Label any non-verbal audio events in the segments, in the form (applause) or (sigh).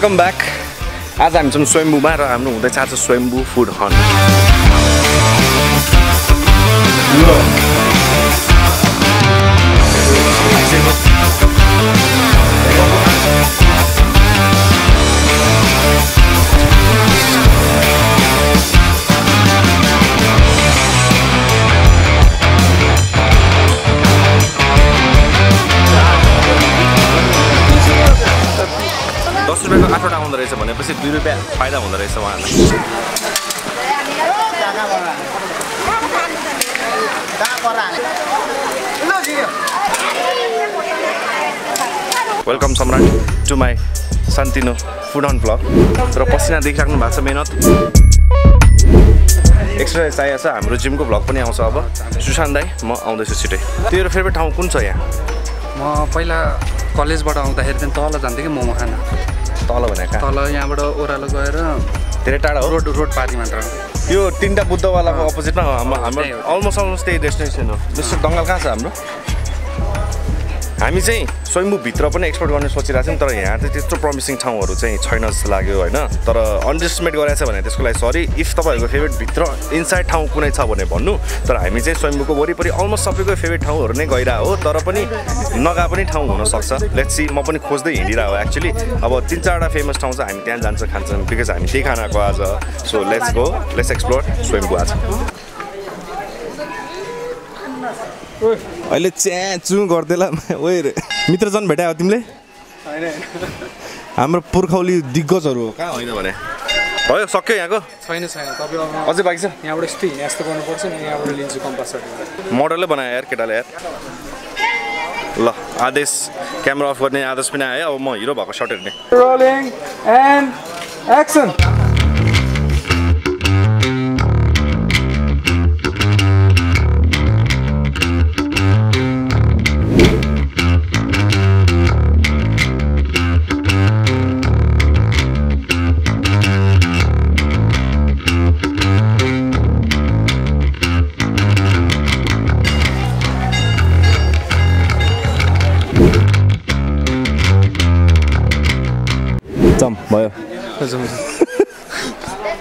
Welcome back आज हामी छौँ र हाम्रो हुँदैछ आज स्वयम्बु फुड हन रहेछ भनेपछि दुई रुपियाँ फाइदा हुँदो रहेछ उहाँलाई welcome Samrat to my सान्तिनो food on blog र पसिना देखिराख्नु भएको छ मेहनत एक्सर्साइज चाहिएको छ हाम्रो जिमको भ्लग पनि आउँछ अब सुशान्त दाई म आउँदैछु छिटै तेरो फेभरेट ठाउँ कुन छ यहाँ म पहिला कलेजबाट आउँदाखेरि चाहिँ तल जान्थेँ कि मोमो खान। तल भनेको? तल यहाँबाट ओह्रालो गएर धेरै टाढा हो रोड रोड पारी मात्र यो तिनवटा बुद्धवालाको अपोजिटमा हाम्रो। अलमोस्ट अलमोस्ट त्यही डेस्टिनेसन हो जस्तो डङ्गाल कहाँ छ हाम्रो हामी चाहिँ स्वयम्भूभित्र पनि एक्सपोर्ट गर्ने सोचिरहेको छौँ तर यहाँ चाहिँ त्यस्तो प्रमिसिङ ठाउँहरू चाहिँ छैन जस्तो लाग्यो होइन? तर अन्डरस्टिमेट गरेको छ भने त्यसको लागि सरी इफ तपाईँहरूको फेभरेट भित्र इनसाइड ठाउँ कुनै छ भने भन्नु। तर हामी चाहिँ स्वयम्भूको वरिपरि अलमोस्ट सबैको फेभरेट ठाउँहरू नै गइरहेको हो तर पनि नगा पनि ठाउँ हुनसक्छ। सी म पनि खोज्दै हिँडिरहेको हो एक्चुली अब तिन चारवटा फेमस ठाउँ छ हामी त्यहाँ जान्छ खान्छौँ बिकज हामी त्यही खानाको आज। So let's go let's explore Swayambhu आज। अहिले च्या चु गरिदेला ओइ रे। मित्रजन भेटायो तिमीले? हाम्रो पुर्खौली दिग्गजहरू हो। कहाँ होइन भने? भयो सक्यो यहाँको? छैन छैन। तपाईँ अझै बाँकी छ? यहाँबाट यस्तो हिँड यस्तो गर्नुपर्छ नि। यहाँबाट लिन्छु कम्पलसरी मोडलै बनायो यार केटाले यार। ल आदेश। क्यामेरा अफ गर्ने आदेश पनि आयो। अब म हिरो भएको सर्ट हेर्ने। रोलिङ एन्ड एक्सन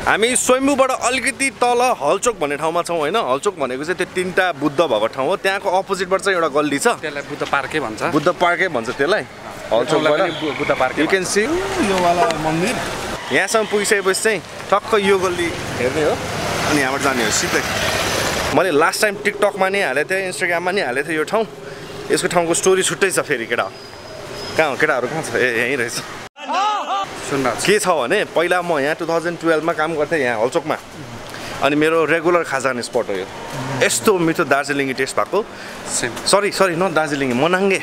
हामी स्वयम्भूबाट अलिकति तल हलचोक भन्ने ठाउँमा छौँ होइन। हलचोक भनेको चाहिँ त्यो तिनवटा बुद्ध भएको ठाउँ हो। त्यहाँको अपोजिटबाट चाहिँ एउटा गल्ली छ। त्यसलाई बुद्ध पार्कै भन्छ। बुद्ध पार्कै भन्छ त्यसलाई। ठाउँलाई हलचोकबाट पनि बु- बुद्ध पार्कै यु क्यान सी यो वाला मन्दिर यहाँसम्म पुगिसकेपछि चाहिँ टक्क यो गल्ली हेर्ने हो। अनि यहाँबाट जाने हो सिधै। मैले लास्ट टाइम टिकटकमा नि हालेको थिएँ इन्स्टाग्राममा नि हालेको थिएँ यो ठाउँ। यसको ठाउँको स्टोरी छुट्टै छ फेरि केटा। कहाँ हो? केटाहरू कहाँ छ? ए यहीँ रहेछ। के छ भने पहिला म यहाँ टु थाउजन्ड टुवेल्भमा काम गर्थेँ यहाँ हलचोकमा। अनि मेरो रेगुलर खाजा खाने स्पट हो यो। यस्तो मिठो दार्जिलिङी टेस्ट भएको। सरी सरी न दार्जिलिङ मनाङ्गे।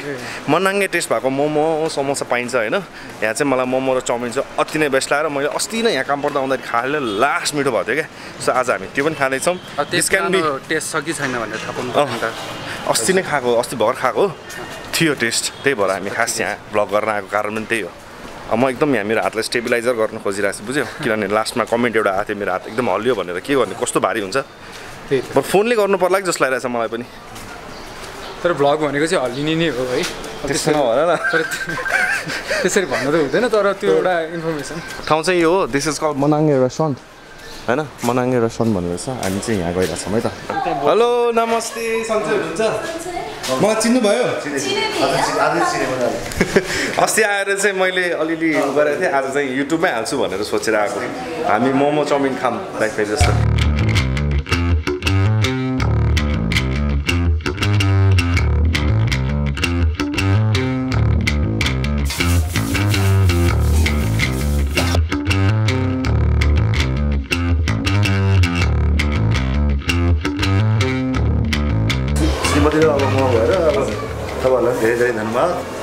मनाङ्गे टेस्ट भएको। मोमो समोसा पाइन्छ होइन? यहाँ चाहिँ मलाई मोमो र चाउमिन चाहिँ अति नै बेस्ट लाग्यो मैले अस्ति नै यहाँ काम पर्दा आउँदाखेरि खाएर लास्ट मिठो भएको थियो क्या। सो आज हामी त्यो पनि खाँदैछौँ। टेस्ट छ कि छैन भनेर थाहा अस्ति नै खाएको अस्ति भर्खर खाएको। थियो टेस्ट त्यही भएर हामी खास यहाँ भ्लग गर्न आएको कारण पनि त्यही हो। म एकदम यहाँ मेरो हातलाई स्टेबिलाइजर गर्न खोजिरहेको छु बुझ्यो? किनभने लास्टमा कमेन्ट एउटा आएको थियो मेरो हात एकदम हल्लियो भनेर। के गर्ने? कस्तो भारी हुन्छ? त्यही बट फोनले गर्नु पर्ला कि जस्तो लागिरहेछ मलाई पनि? तर भ्लग भनेको चाहिँ हल्लिने नै हो है। त्यस्तो त्यसरी- नभन न। त्यसरी भन्नु त हुँदैन तर त्यो एउटा इन्फर्मेसन ठाउँ चाहिँ यो हो। This is call Manange restaurant होइन? मनाङ्गे रेस्टुरेन्ट भन्ने रहेछ। हामी चाहिँ यहाँ गइरहेछौँ है त। हेलो नमस्ते सन्चै हुनुहुन्छ? मलाई चिन्नुभयो (laughs) अस्ति आएर चाहिँ मैले अलिअलि गरेको थिएँ। आज चाहिँ युट्युबमै हाल्छु भनेर सोचेर आएको। हामी मोमो चाउमिन खाम लाइक फेरि जस्तो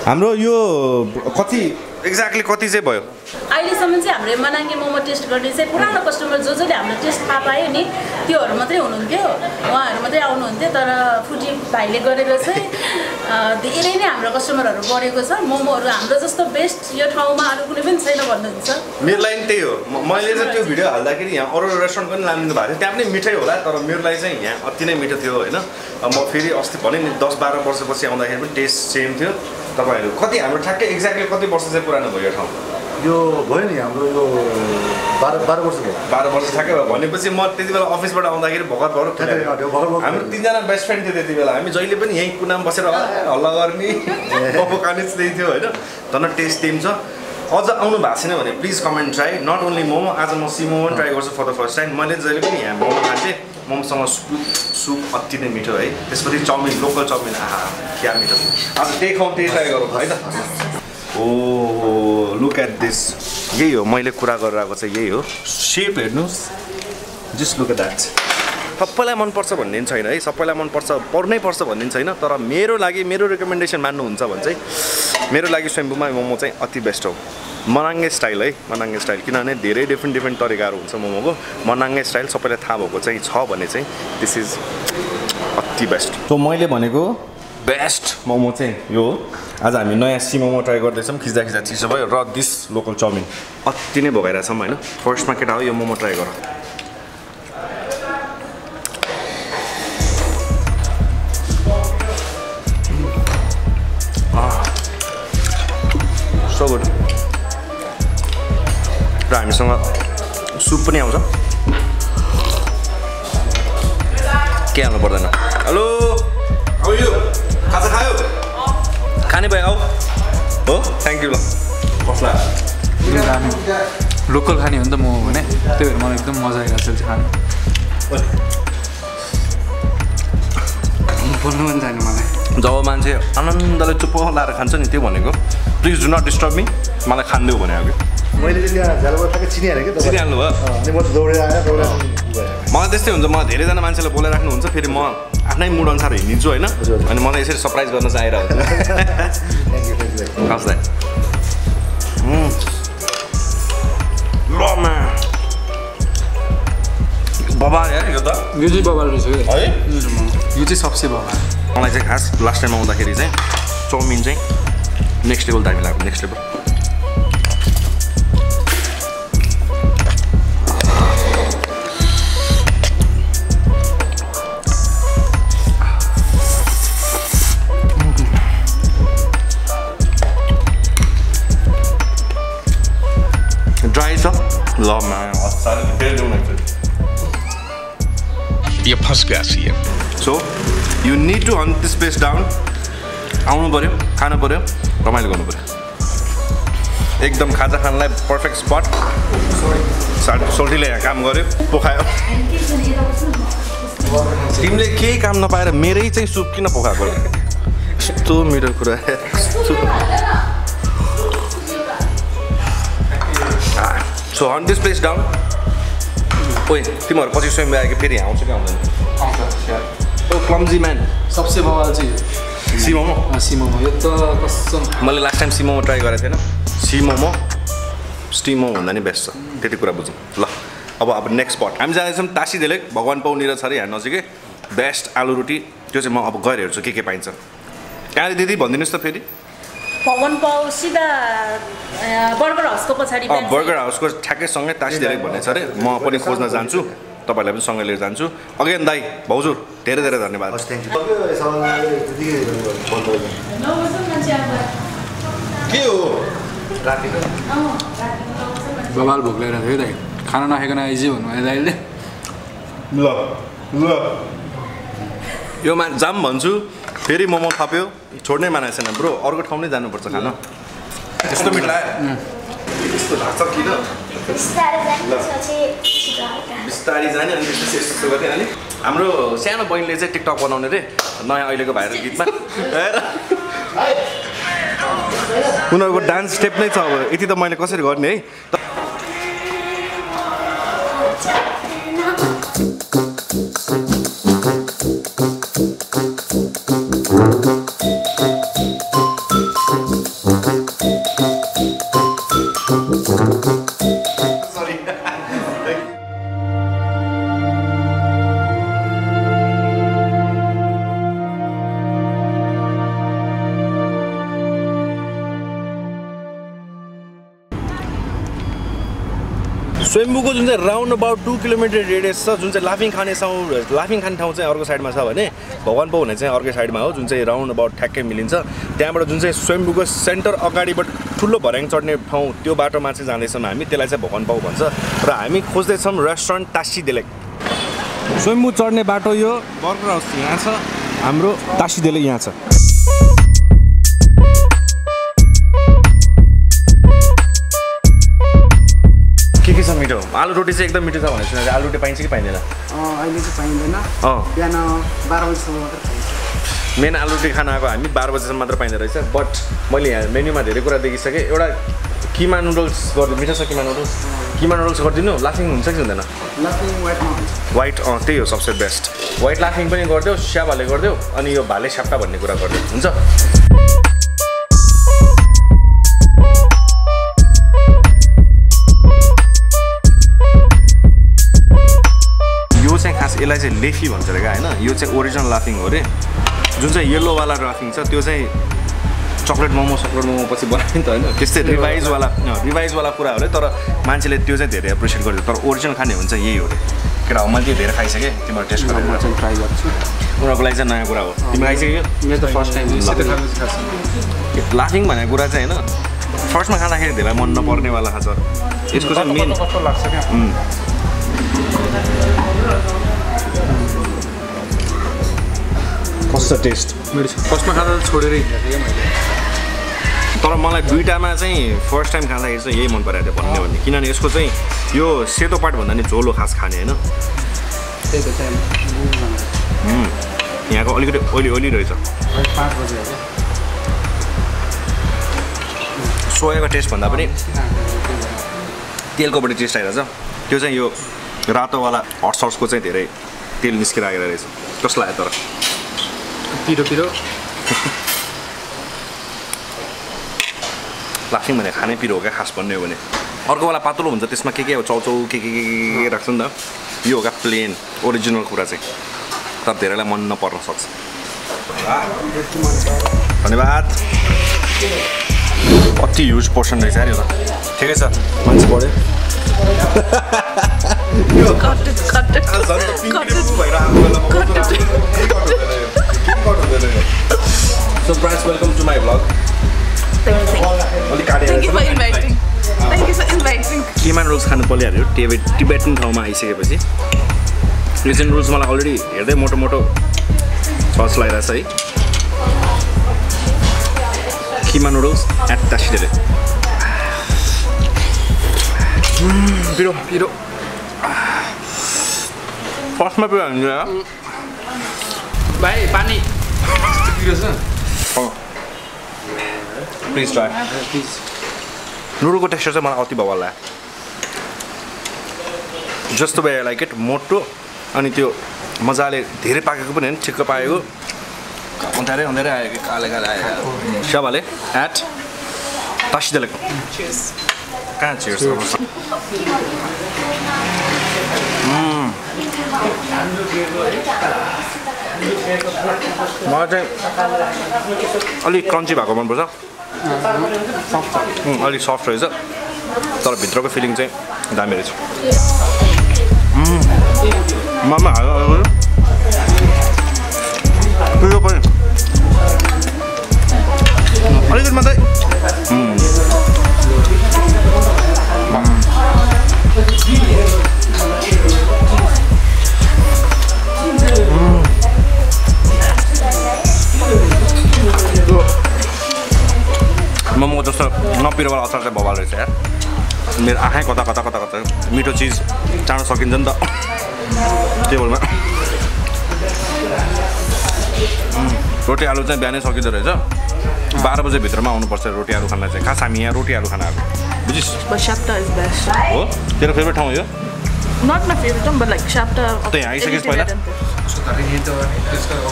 हाम्रो यो कति एक्ज्याक्टली कति चाहिँ भयो? अहिलेसम्म चाहिँ हाम्रो मनाङ्गे मोमो टेस्ट गर्ने चाहिँ पुरानो कस्टमर जो जसले हाम्रो टेस्ट थाहा पायो नि त्योहरू मात्रै हुनुहुन्थ्यो। उहाँहरू मात्रै आउनुहुन्थ्यो तर फुटी भाइले गरेर चाहिँ धेरै नै हाम्रो कस्टमरहरू बढेको छ। मोमोहरू हाम्रो जस्तो बेस्ट यो ठाउँमा अरू कुनै पनि छैन भन्नुहुन्छ। मेरो लागि त्यही हो। मैले चाहिँ त्यो भिडियो हाल्दाखेरि यहाँ अरू रेस्टुरेन्ट पनि लानु भएको थियो। त्यहाँ पनि मिठै होला तर मेरो लागि चाहिँ यहाँ अति नै मिठो थियो होइन। म फेरि अस्ति भने नि दस बाह्र वर्षपछि आउँदाखेरि पनि टेस्ट सेम थियो। तपाईँहरू कति हाम्रो ठ्याक्कै एक्ज्याक्टली कति वर्ष चाहिँ पुरानो भयो यो ठाउँ? यो भयो नि हाम्रो यो बाह्र बाह्र वर्ष भयो। बाह्र वर्ष ठ्याक्कै भयो। भनेपछि म त्यति बेला अफिसबाट आउँदाखेरि भर्खर भर्खर हाम्रो तिनजना बेस्ट फ्रेन्ड थियो त्यति बेला। हामी जहिले पनि यहीँ कुनामा बसेर "आ, हल्ला गर्ने (laughs) मोमो खाने त्यही थियो होइन। तर टेस्ट टिम छ। अझ आउनु भएको छैन भने please comment try not only momo आज म सी मोमो ट्राई गर्छु फर द फर्स्ट टाइम मैले जहिले पनि यहाँ मोमो खान्थेँ। मोमोसँग सुप सुप अति नै मिठो है। त्यसपछि चाउमिन लोकल चाउमिन। आहा क्या मिठो। आज त्यही खाउँ त्यही ट्राई गरौँ है त ओ लुक एट दिस यही हो मैले कुरा गरेर आएको चाहिँ यही हो। सेप हेर्नुहोस्। जस्ट लुक एट द्याट सबैलाई मनपर्छ भन्ने पनि छैन है सबैलाई मनपर्छ पर्नै पर्छ भन्ने छैन तर मेरो लागि मेरो रिकमेन्डेसन मान्नुहुन्छ भने चाहिँ मेरो लागि स्वयम्भूमा मोमो चाहिँ अति बेस्ट हो। मनाङ्गे स्टाइल है मनाङ्गे स्टाइल किनभने धेरै डिफ्रेन्ट डिफ्रेन्ट तरिकाहरू हुन्छ मोमोको। मनाङ्गे स्टाइल सबैलाई थाहा भएको चाहिँ छ भने चाहिँ दिस इज अति बेस्ट सो मैले भनेको बेस्ट मोमो चाहिँ यो हो आज हामी नयाँ सी मोमो ट्राई गर्दैछौँ खिच्दा खिच्दा चिसो भयो र दिस लोकल चाउमिन अति नै भोगाइरहेछौँ होइन फर्स्टमा केटा हो यो मोमो ट्राई गर सो गुड र हामीसँग सुप पनि आउँछ के हाल्नु पर्दैन हेलो हाउ यु खाजा खायो खाने भयो आऊ हो थ्याङ्क यू ल कसलाई लोकल खाने हो नि त मोमो भने त्यही भएर मलाई एकदम मजा आइरहेको छ खानु बोल्नु पनि जाने मलाई जब मान्छे आनन्दले चुप्प लाएर खान्छ नि त्यो भनेको please do not disturb me मलाई खानिदेऊ भने अघि मैले चिनिहालेँ म मलाई त्यस्तै हुन्छ म धेरैजना मान्छेलाई बोलाइराख्नुहुन्छ फेरि म आफ्नै मुड अनुसार हिँडिदिन्छु होइन। अनि मलाई यसरी सरप्राइज गर्न चाहिँ आइरहेको थ्याङ्क यू हुन्छ यार त? चाहिँ बबाल रहेछ है। यो चाहिँ सबसे बबाल। मलाई चाहिँ खास लास्ट टाइम आउँदाखेरि चाहिँ चाउमिन चाहिँ नेक्स्ट लेभल दामी लाग्यो next level need to hunt this place down आउनु पऱ्यो खानु पऱ्यो रमाइलो गर्नु पऱ्यो एकदम खाजा खानलाई पर्फेक्ट स्पट सोल्टीले यहाँ काम गर्यो पोखायो। तिमीले केही काम नपाएर मेरै चाहिँ सुप किन पोखाएको यस्तो मिठो कुरा। So hunt this place down ओए तिमीहरू पछि स्वयं आयो कि फेरि आउँछ कि आउँदैन? क्लम्जी म्यान सबसे बवाल चाहिँ सी मोमो सी मोमो यो त कसम मैले last time C momo try गरेको थिएन। सी मोमो स्टिम मोमो भन्दा नि बेस्ट छ। त्यति कुरा बुझौँ। ल अब अब नेक्स्ट स्पट हामी जाँदैछौँ तासी धेरै भगवान् पाउनेर छ अरे यहाँ नजिकै। बेस्ट आलु रोटी। त्यो चाहिँ म अब गएर हेर्छु के के पाइन्छ। कहाँले दिदी भनिदिनुहोस् त फेरि। भवन पाउ सिधा बर्गर हाउसको पछाडि बर्गर हाउसको ठ्याक्कै सँगै तासी धेरै भन्ने छ अरे। म पनि खोज्न जान्छु। तपाईँहरूलाई पनि सँगै लिएर जान्छु। अगेन दाई भाउजू धेरै धेरै धन्यवाद। हस् थ्याङ्क के हो? बबाल भोक लगाइरहेको थियो दाइ खाना नखाइकन आइज भन्नु भयो दाइले ल ल। यो मा जाम भन्छु फेरि मोमो थप्यो। छोड्नै मानेको छैन ब्रो अर्को ठाउँ नै जानुपर्छ खान। त्यस्तो मिठो लाग्यो यस्तो लाग्छ किन? बिस्तारै जाने अनि त्यस्तो यस्तो गर्ने अनि। हाम्रो सानो बहिनीले चाहिँ टिकटक बनाउने रे नयाँ अहिलेको भाइरल गीतमा। हेर। उनीहरूको डान्स स्टेप नै छ अब यति त मैले कसरी गर्ने है? जुन चाहिँ round about two kilometre radius छ जुन चाहिँ लाफिङ खाने ठाउँ लाफिङ खाने ठाउँ चाहिँ अर्को साइडमा छ भने भगवान् पाउ हुने चाहिँ अर्कै साइडमा हो जुन चाहिँ राउन्ड अबाउट ठ्याक्कै मिलिन्छ। त्यहाँबाट जुन चाहिँ स्वयम्बुको सेन्टर अगाडिबाट ठुलो भर्याङ चढ्ने ठाउँ त्यो बाटोमा चाहिँ जाँदैछौँ हामी त्यसलाई चाहिँ भगवान् पाउ भन्छ। र हामी खोज्दैछौँ रेस्टुरेन्ट टासी देलेक। स्वयम्बु चढ्ने बाटो यो बर्गर हाउस यहाँ छ हाम्रो टासी देलेक यहाँ छ। के के छ मिठो। आलु रोटी चाहिँ एकदम मिठो छ भनेको सुनेको थिएँ। आलु रोटी पाइन्छ कि पाइँदैन? अहिले चाहिँ पाइँदैन। बिहान बाह्र बजीसम्म मात्र पाइन्छ मेन आलु रोटी खान आएको हामी बाह्र बजीसम्म मात्र पाइँदो रहेछ। बट मैले यहाँ मेन्यूमा धेरै कुरा देखिसकेँ। एउटा किमा नुडल्स गरिदिनु मिठो छ किमा नुडल्स? किमा नुडल्स गरिदिनु। लाफिङ हुन्छ कि हुँदैन? वाइट अँ त्यही हो सबसे बेस्ट वाइट लाफिङ पनि गरिदेऊ स्या भाले गरिदेऊ अनि यो भाले स्याप्टा भन्ने कुरा गरिदेऊ। हुन्छ? चाहिँ लेफी भन्छ अरे क्या होइन? यो चाहिँ ओरिजिनल लाफिङ हो अरे जुन चाहिँ येल्लोवाला लाफिङ छ त्यो चाहिँ चक्लेट मोमो सक्लेट मोमो पछि बनायो नि त होइन? त्यस्तै रिभाइजवाला रिभाइजवाला कुरा हो अरे तर मान्छेले त्यो चाहिँ धेरै एप्रिसिएट गर्छ तर ओरिजिनल खाने हुन्छ यही हो अरे केटा हो मैले त्यो धेरै खाइसकेँ तिम्रो टेस्ट म गरेर चाहिँ ट्राई गर्छु। उनीहरूको लागि चाहिँ नयाँ कुरा हो। तिमी खाइसक्यो मेरो त फर्स्ट टाइम लाफिङ भनेको कुरा चाहिँ होइन? फर्स्टमा खाँदाखेरि धेरै मन नपर्नेवाला छ यसको चाहिँ मेन कस्तो लाग्छ क्या? कस्तो टेस्ट। मेरो फर्स्टमा खाँदा त छोडेर हिँडेको थिएँ क्या मैले। तर मलाई दुइटामा चाहिँ फर्स्ट टाइम खाँदाखेरि चाहिँ यही मन परेको थियो भन्ने भने किनभने यसको चाहिँ यो सेतो पार्ट भन्दा नि झोलो खास खाने होइन। यहाँको अलिकति ओइली ओइली रहेछ। पाँच बजी हो। सोयाको टेस्ट भन्दा पनि तेलको बढी टेस्ट आइरहेछ। त्यो चाहिँ यो रातोवाला हट ससको चाहिँ धेरै तेल निस्केर आएर रहेछ। कस्तो लाग्यो तर। पिरो पिरो लाफिङ भने खानै पिरो हो क्या खास भन्ने हो भने अर्कोवाला पातलो हुन्छ त्यसमा के के हो चाउचाउ के के के के के राख्छ नि त यो हो क्या प्लेन ओरिजिनल कुरा चाहिँ तर धेरैलाई मन नपर्न सक्छ धन्यवाद कति ह्युज पोर्सन रहेछ यो त ठिकै छ मान्छे बढ्यो So रुल्स खानु परिहाल्यो। टिबेट टिबेटन ठाउँमा आइसकेपछि। चाहिँ रुल्स मलाई अलरेडी हेर्दै मोटो मोटो सस लगाइरहेछ है। किमा नुडल्स एट टासिडेले पिरो पिरो फर्स्टमा पिरो हाल्नु भाइ पानी। प्लिज ट्राई प्लिज नुडलको टेक्स्चर चाहिँ मलाई अति भवाल लाग्यो। जस्तो भए लाइक इट मोटो अनि त्यो मजाले धेरै पाकेको पनि होइन ठिक्क पाकेको। अँध्यारै अँध्यारै आयो कि काले काले आयो। स्याबाले एट तासिदले कहाँ चियर्स मलाई चाहिँ अलिक क्रन्ची भएको मनपर्छ। अलिक सफ्ट रहेछ। तर भित्रको फिलिङ चाहिँ दामी रहेछ। ममा हाल्यो पिरो पनि अलिकति मात्रै उम्। मोमो जस्तो नपिरोवाला अचार चाहिँ बवाल रहेछ यार मेरो आँखै कता कता कता कता मिठो चिज चाँडो सकिन्छ नि त। टेबलमा। रोटी आलु चाहिँ बिहानै सकिँदो रहेछ। बाह्र बजेभित्रमा आउनुपर्छ रोटी आलु खाना चाहिँ। खास हामी यहाँ रोटी आलु खाना बुझिस्. हो? तेरो फेभरेट ठाउँ हो यो? त्यही आइसकेपछि anything पहिला?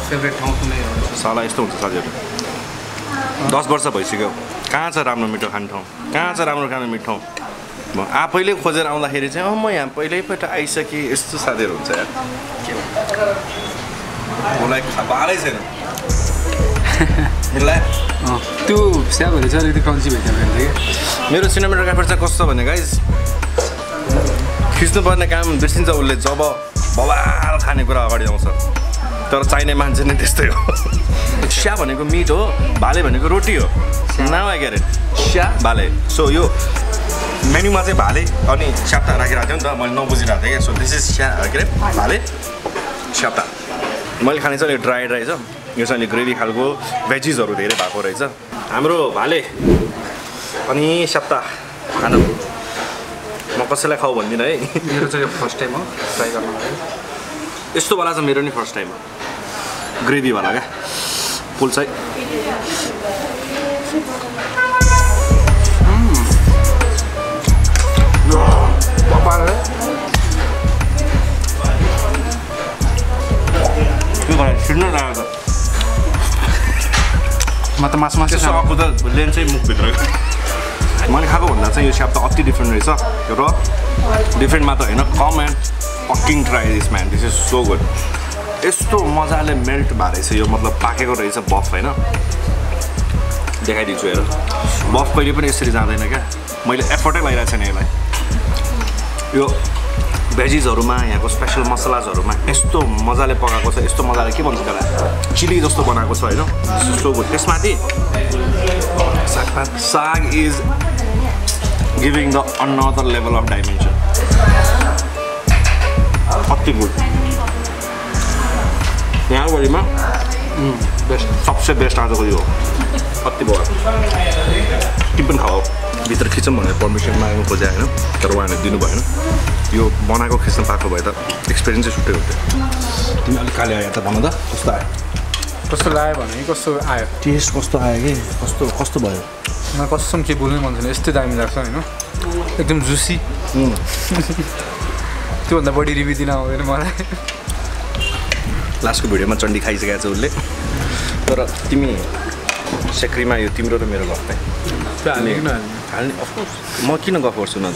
फेभरेट ठाउँ कुनै साला यस्तो हुन्छ साथीहरू। दस वर्ष भइसक्यो। कहाँ छ राम्रो मिठो खाने ठाउँ? कहाँ छ राम्रो खाने मिठो ठाउँ? म आफैले खोजेर आउँदाखेरि चाहिँ अँ म यहाँ पहिल्यैपल्ट आइसकेँ यस्तो साथीहरू हुन्छ यार। के? मलाई खबारै छैन। (laughs) त्यो स्याबहरू चाहिँ अलिकति क्रन्ची भइदियो भने कि मेरो सिनेमाटोग्राफर चाहिँ कस्तो भने गाइज खिच्नुपर्ने काम बिर्सिन्छ उसले जब बवाल खानेकुरा अगाडि आउँछ। तर चाहिने मान्छे नै त्यस्तै हो। (laughs) स्या भनेको मिट हो भाले भनेको रोटी हो। नाउ आई स्या भाले। सो यो मेन्युमा चाहिँ भाले अनि स्याप्टा राखिरहेको थियो नि त। मैले नबुझिरहेको थिएँ क्या। सो दिस इज स्या के अरे भाले। स्याप्टा मैले खाने चाहिँ यो ड्राई ड्राई छ यो चाहिँ अलिक ग्रेभी खालको भेजिसहरू धेरै भएको रहेछ। हाम्रो भाले। अनि स्याप्टा खानु। म कसैलाई खाऊ भन्दिनँ है। मेरो चाहिँ यो फर्स्ट टाइम हो। ट्राई गर्नु लागि यस्तोवाला चाहिँ मेरो नि फर्स्ट टाइम हो। ग्रेभीवाला क्या। फुल चाहिँ छिर्नु म त मासु मासु आएको त लेन्सै मुखभित्र मैले खाएको भन्दा चाहिँ यो स्याप त अति डिफ्रेन्ट रहेछ र डिफ्रेन्टमा त होइन come and fucking try this man this is so good यस्तो मजाले मेल्ट भएको रहेछ यो मतलब पाकेको रहेछ बफ होइन देखाइदिन्छु हेर बफ कहिले पनि यसरी जाँदैन क्या मैले एफर्टै लगाइरहेको छैन यसलाई यो भेजिजहरूमा यहाँको स्पेसल मसलाजहरूमा यस्तो मजाले पकाएको छ यस्तो मजाले के भन्छ त्यसलाई? चिली जस्तो बनाएको छ होइन? सो त्यसमाथि सागपात। Saag is giving the another level of dimension अति गुड यहाँभरिमा बेस्ट सबसे बेस्ट आजको यो अति भयो पनि खाऊ। भित्र खिचौँ भनेर पर्मिसन माग्नु खोजे होइन? तर उहाँहरूले दिनु भएन यो बनाएको खिच्न पाएको भए त एक्सपिरियन्सै छुट्टै हुन्थ्यो। तिमी अलिक काले आयो त भन त कस्तो आयो? कस्तो लाग्यो भने कस्तो आयो? टेस्ट कस्तो आयो कि? कस्तो कस्तो भयो? म कसम के बोल्नै मन छैन यस्तै दामी लाग्छ होइन? एकदम जुसी। (laughs) त्योभन्दा बढी रिभ्यू दिन आउँदैन मलाई। लास्टको भिडियोमा चण्डी खाइसकेको छ उसले। तर तिमी सेक्रीमा यो तिम्रो र मेरो गफ हाल्ने अफकोर्स म किन गफ गर्छु न त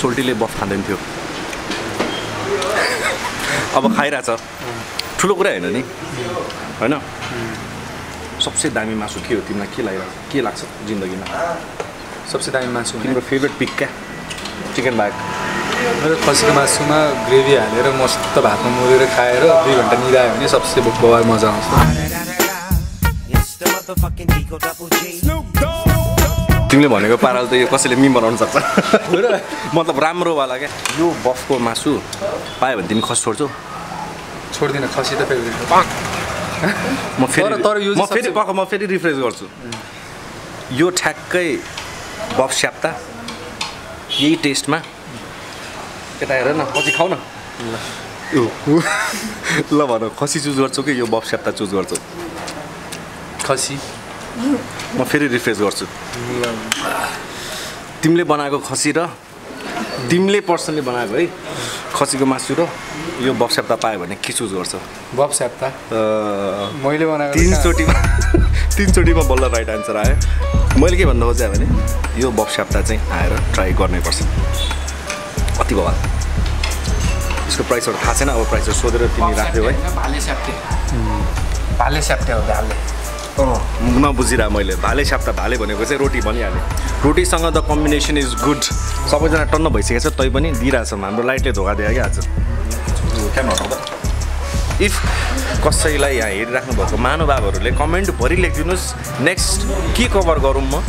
सोल्टीले बफ खाँदैन थियो अब खाइरहेछ। ठुलो कुरा होइन नि? होइन? सबसे दामी मासु के हो तिमीलाई? के लागिरहेको के लाग्छ जिन्दगीमा? सबसे दामी मासु तिम्रो फेभरेट पिक क्या? चिकन बाग मेरो खसीको मासुमा ग्रेभी हालेर मस्त भातमा मोलेर खाएर दुई घन्टा निदायो भने सबसे बवाल मजा आउँछ। तिमीले भनेको पाराले त यो कसैले मिम बनाउनु सक्छ? मतलब राम्रोवाला क्या। यो बफको मासु पायो भने तिमी खस छोड्छौ। छोड्दिनँ खसी त फेरि म फेरि म फेरि पख म फेरि रिफ्रेस गर्छु। यो ठ्याक्कै बफ स्याप्ता। यही टेस्टमा। यता हेर न पछि खाऊ न। यो ल भन खसी चुज गर्छौ कि यो बफ स्याप्ता चुज गर्छौ? खसी। म फेरि रिफ्रेस गर्छु। तिमीले बनाएको खसी र तिमीले पर्सनली बनाएको है खसीको मासु र यो बफ स्याप्ता पायो भने के चुज गर्छौ? बफ स्याप्ता? अ, मैले बनाएको तिनचोटिमा तिनचोटिमा बल्ल राइट आन्सर आयो। मैले के भन्नु खोजेँ भने यो बफ स्याप्ता चाहिँ आएर ट्राई गर्नै पर्छ। अति भवा यसको प्राइसहरू थाहा छैन अब प्राइसहरू सोधेर तिमी राख्यौ है। भाले स्याप्टे। भाले स्याप्टे हो भाले। नबुझिरह मैले। भाले स्याप्ता भाले भनेको चाहिँ रोटी भनिहालेँ। रोटीसँग द कम्बिनेसन इज गुड सबैजना टन्न भइसकेको छ तै पनि दिइरहेछौँ हाम्रो लाइटले धोका दियो क्या आज इफ कसैलाई यहाँ हेरिराख्नु भएको महानुभावहरूले कमेन्टभरि लेखिदिनुहोस्। नेक्स्ट के कभर गरौँ म?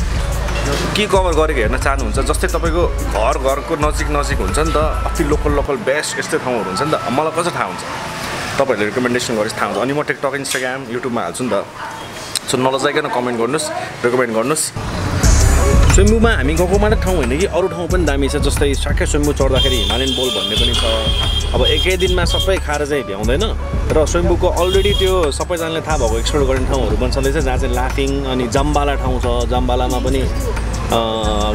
के कभर गरेको हेर्न चाहनुहुन्छ? जस्तै तपाईँको घर घरको नजिक नजिक हुन्छ नि त अति लोकल लोकल बेस्ट यस्तै ठाउँहरू हुन्छ नि त मलाई कसो थाहा हुन्छ? तपाईँहरूले रिकमेन्डेसन गरेपछि थाहा हुन्छ। अनि म टिकटक इन्स्टाग्राम युट्युबमा हाल्छु नि त। सो नलजाइकन कमेन्ट गर्नुहोस् रिकमेन्ड गर्नुहोस्। स्विम्बुमा हामी गएको मात्रै ठाउँ होइन कि अरू ठाउँ पनि दामी छ जस्तै साक्कै स्विम्बु चढ्दाखेरि हिमालयन बोल भन्ने पनि छ। अब एकै दिनमा सबै खाएर चाहिँ भ्याउँदैन। र स्विम्बुको अलरेडी त्यो सबैजनाले थाहा भएको एक्सप्लोर गर्ने ठाउँहरू पनि छँदैछ जहाँ चाहिँ लाफिङ अनि जम्बाला ठाउँ छ। जम्बालामा पनि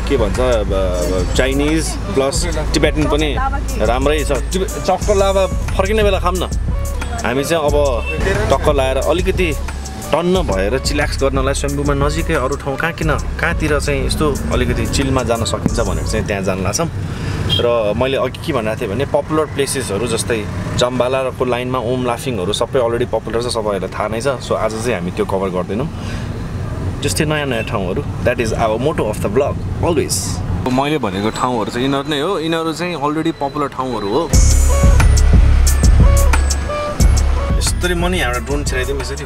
के भन्छ चाइनिज प्लस टिबेटन पनि राम्रै छ। टिबे चक्कर लाभा फर्किने बेला खाऊँ न। हामी चाहिँ अब टक्कर लाएर अलिकति टन्न भएर चिल्याक्स गर्नलाई स्विम्बुमा नजिकै अरू ठाउँ कहाँ किन? कहाँतिर चाहिँ यस्तो अलिकति चिलमा जान सकिन्छ भनेर चाहिँ त्यहाँ जान लाग्छौँ र मैले अघि के भनिरहेको थिएँ भने पपुलर प्लेसेसहरू जस्तै जम्बालाको लाइनमा ओम लाफिङहरू सबै अलरेडी पपुलर छ सबैहरूलाई थाहा नै छ। सो आज चाहिँ हामी त्यो कभर गर्दैनौँ। जस्तै नयाँ नयाँ ठाउँहरू। That is our motto of the blog always मैले भनेको ठाउँहरू चाहिँ यिनीहरू नै हो। यिनीहरू चाहिँ अलरेडी पपुलर ठाउँहरू हो। यसरी म नि यहाँबाट ड्रोन छिराइदिउँ यसरी।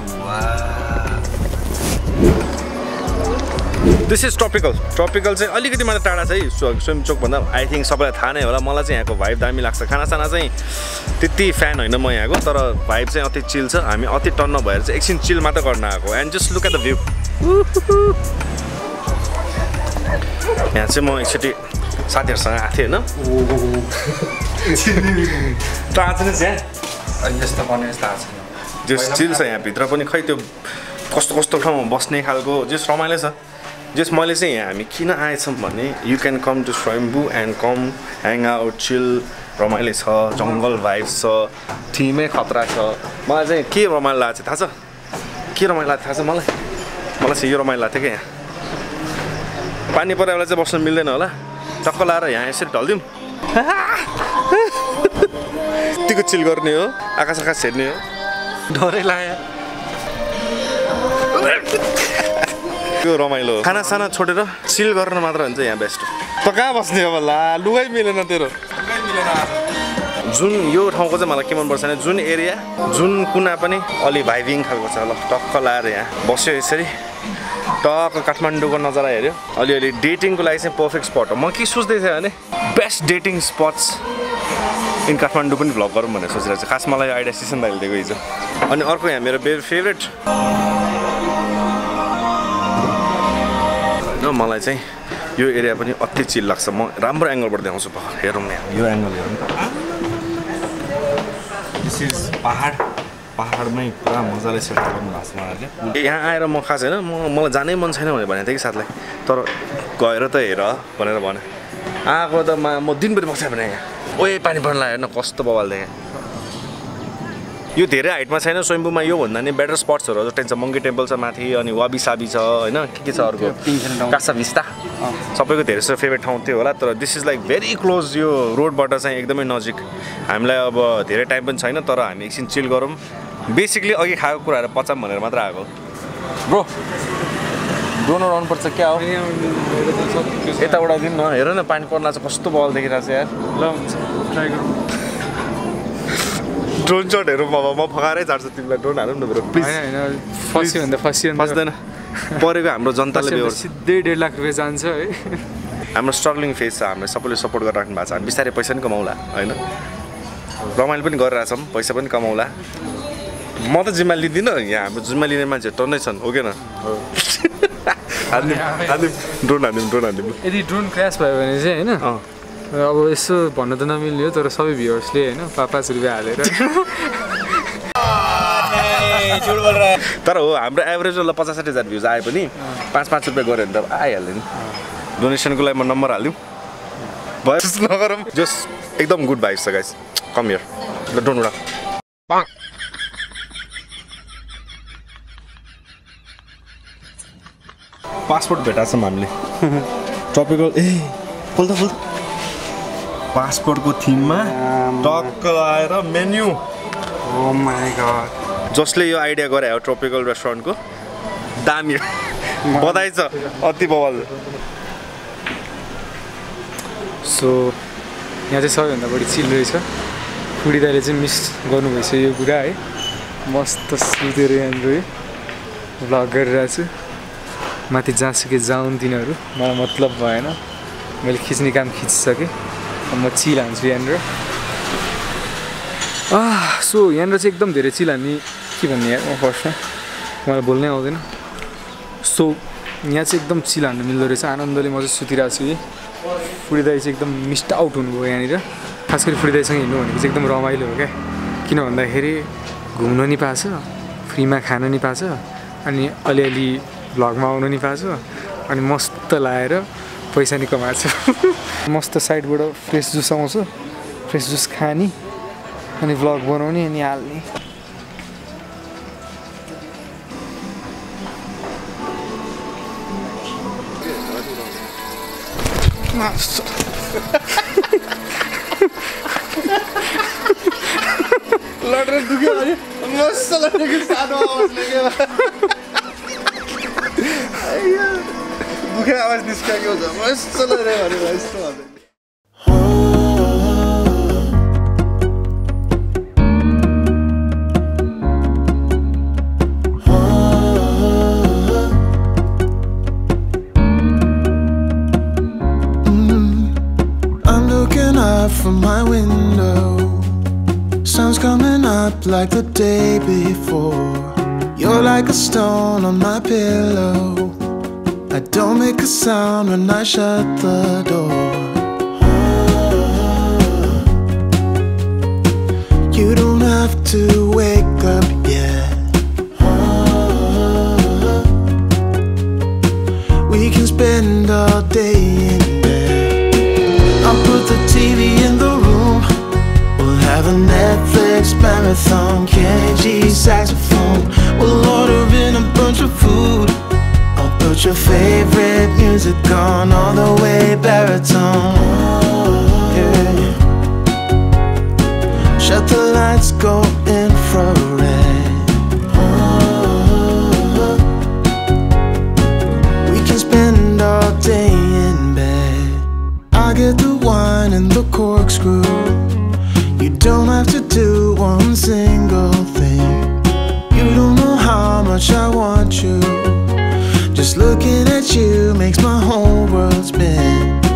दिस इज ट्रपिकल ट्रपिकल चाहिँ अलिकति मात्र टाढा छ है स्व- स्विम चोकभन्दा आई थिङ्क सबैलाई थाहा नै होला। मलाई चाहिँ यहाँको भाइब दामी लाग्छ। खानासाना चाहिँ त्यति फ्यान होइन म यहाँको तर भाइब चाहिँ अति चिल छ। हामी अति टन्न भएर चाहिँ एकछिन चिल मात्र गर्न आएको। And just look at the view यहाँ चाहिँ म एकचोटि साथीहरूसँग आएको थिएँ होइन? (laughs) (laughs) यस्तो जो चिल छ यहाँभित्र पनि खै त्यो कस्तो कस्तो ठाउँमा बस्ने खालको जस रमाइलो छ। जस मैले चाहिँ यहाँ हामी किन आएछौँ भने you can come to Swayambhu and come hang out chill रमाइलो छ जङ्गल भाइब्स छ थिमै खतरा छ। मलाई चाहिँ के रमाइलो लागेको छ थाहा छ? के रमाइलो लागेको थाहा छ मलाई? मलाई चाहिँ यो रमाइलो लाग्थ्यो क्या यहाँ। पानी बेला चाहिँ बस्नु मिल्दैन होला। टक्क लाएर यहाँ यसरी ढलिदिउँ। (laughs) यतिको चिल गर्ने हो आकाश आकाश हेर्ने हो। डरै लाग्यो। त्यो रमाइलो खाना साना छोडेर चिल गर्न मात्र हुन्छ यहाँ बेस्ट त कहाँ बस्ने अब ला लुगै मिलेन तेरो। जुन यो ठाउँको चाहिँ मलाई के मनपर्छ भने जुन एरिया जुन कुना पनि अलि भाइबिङ खालको छ। ल टक्क लाएर यहाँ बस्यो यसरी। टक्क काठमाडौँको नजारा हेऱ्यो। अलिअलि डेटिङको लागि चाहिँ पर्फेक्ट स्पट हो। म के सोच्दै थिएँ भने best dating spots in Kathmandu पनि भ्लग गरौँ भनेर सोचिरहेको छु खास मलाई आइडिया सिसन दाइले दिएको हिजो। अनि अर्को यहाँ मेरो मेरो फेभरेट मलाई चाहिँ यो एरिया पनि अति चिल लाग्छ। म राम्रो एङ्गलबाट देखाउँछु हेरौँ यहाँ। यो एङ्गल हेरौँ दिस इज पाहाड। पाहाडमै पुरा मजाले सेट गर्नु भएको छ उहाँहरूले। यहाँ आएर म खास होइन म मलाई जानै मन छैन भनेर भनेको थिएँ कि साथलाई। तर गएर त हेर भनेर भने। आएको त मा म दिनभरि बस्छ भने यहाँ। ओए पानी पर्न लाग्यो हेर्न कस्तो बवाल देखेँ। यो धेरै हाइटमा छैन स्वयम्बुमा योभन्दा नि बेटर स्पट्सहरू जस्तै छ मङ्की टेम्पल छ माथि अनि वाबी साबी छ होइन? के के छ अर्को? कासा भिस्ता। सबैको धेरै जस्तो फेभरेट ठाउँ त्यो होला तर this is like very close यो रोडबाट चाहिँ एकदमै नजिक। हामीलाई अब धेरै टाइम पनि छैन तर हामी एकछिन चिल गरौँ। बेसिकली अघि खाएको कुराहरू पचाम भनेर मात्र आएको। ब्रो ड्रोन उडाउनुपर्छ क्या हो? यताबाट दिनु न हेर न पानी पर्ला चाहिँ कस्तो बल देखिरहेको छ यार। ल हुन्छ। ट्राई गरौँ। ड्रोन सट हेरौँ अब म फकाएरै झार्छु तिमीलाई। ड्रोन हालौँ न ब्रो प्लिज होइन होइन फस्यो भने त फस्यो नि त। फस्दैन। परेको हाम्रो जनताले सिधै डेढ लाख रुपियाँ जान्छ है। हाम्रो स्ट्रगलिङ फेज छ हामीले सबैले सपोर्ट गरेर राख्नु भएको छ। हामी बिस्तारै पैसा पनि कमाउला होइन? रमाइलो पनि गरिरहेछौँ पैसा पनि कमाउला। म त जिम्मा लिँदिनँ यहाँ हाम्रो जिम्मा लिने मान्छे टन्नै छन् हो कि हानिदिउँ हानिदिउँ ड्रोन हानिदिउँ ड्रोन हानिदिउँ यदि ड्रोन क्रास भयो भने चाहिँ होइन अब यसो भन्न त नमिल्ने हो तर सबै भ्युवर्सले होइन पाँच पाँच रुपियाँ हालेर। (laughs) तर हो हाम्रो एभरेज ल पचास साठी हजार भ्युज आए पनि पाँच पाँच रुपियाँ गऱ्यो भने त आइहाल्यो नि। डोनेसनको लागि म नम्बर हालिदिउँ भयो नगरौँ। जस एकदम गुड भाइब छ गाइस कम हियर ल डोन उडा। पासपोर्ट भेटाएको छौँ हामीले ट्रपिकल ए फुल त पासपोर्टको थिममा टक्क आएर मेन्यु। गड जसले यो आइडिया गरे हो ट्रोपिकल रेस्टुरेन्टको दामी। बधाई छ अति बवाल। सो यहाँ चाहिँ सबैभन्दा बढी चिल रहेछ। फुडी दाइले चाहिँ मिस गर्नुभएछ यो कुरा है। मस्त सुतेर यहाँनिर भ्लग गरिरहेको छु माथि जहाँसुकै जाउन् तिनीहरू मलाई मतलब भएन। मैले खिच्ने काम खिचिसकेँ। म चिल हान्छु यहाँनिर सो यहाँनिर चाहिँ एकदम धेरै चिल हान्ने के भन्ने म फर्स्टमा मलाई बोल्नै आउँदैन। सो यहाँ चाहिँ एकदम चिल हान्नु मिल्दो रहेछ। आनन्दले म चाहिँ सुतिरहेको छु कि। फुडी दाई चाहिँ एकदम मिस्ड आउट हुनुभयो यहाँनिर। खास गरी फुडी दाईसँग हिँड्नु भनेको चाहिँ एकदम रमाइलो हो क्या। किन भन्दाखेरि घुम्नु नि पाएको छ फ्रीमा खान नि पाएको छ अनि अलिअलि भ्लगमा आउनु नि पाछु अनि मस्त लाएर पैसा नि कमाएको छु। (laughs) मस्त साइडबाट फ्रेस जुस आउँछु। फ्रेस जुस खाने। अनि भ्लग बनाउने अनि हाल्ने। लडेर दुख्यो भने मस्त लडेको सानो आवाज मुखै आवाज निस्किएको छ यस्तो लरे भनेर यस्तो भन्दै I'm looking out from my window. Sun's coming up like the day before. You're like a stone on my pillow. Don't make a sound when I shut the door. You don't have to wake up yet. We can spend all day in bed. I'll put the TV in the room. We'll have a Netflix marathon, Kenny G saxophone. We'll order in a bunch of food. Put your favorite music on all the way baritone. Shut the lights, go infrared. We can spend all day in bed. I get the wine and the corkscrew. You don't have to do one single thing. You don't know how much I want you. Just looking at you makes my whole world spin.